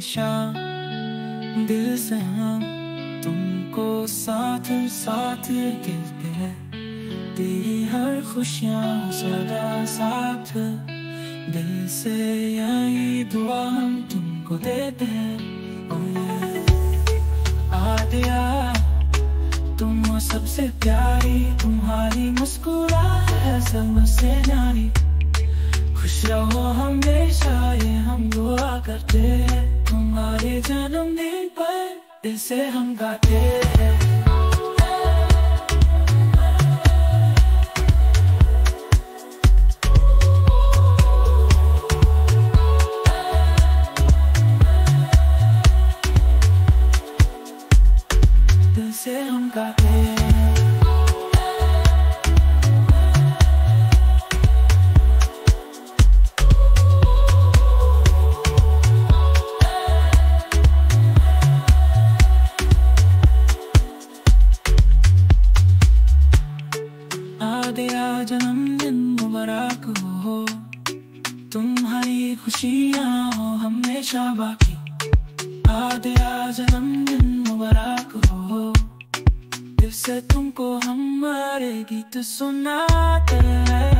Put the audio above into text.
शाम दिल से हम तुमको साथ साथ कहते हैं। तेरी हर खुशियाँ सदा साथ। दिल से यही दुआ हम तुमको देते हैं। आदिया, तुम हो सबसे प्यारी, तुम्हारी मुस्कुराहट सबसे न्यारी खुश रहो करते तुम्हारे जन्मदिन पर इसे हम गाते हैं। से हम गाते हैं। आदिया जन्मदिन मुबारक हो। तुम्हारी खुशियाँ हो हमेशा बाकी। आदिया जन्मदिन मुबारक हो। दिल से तुमको हमारे गीत सुनाते हैं।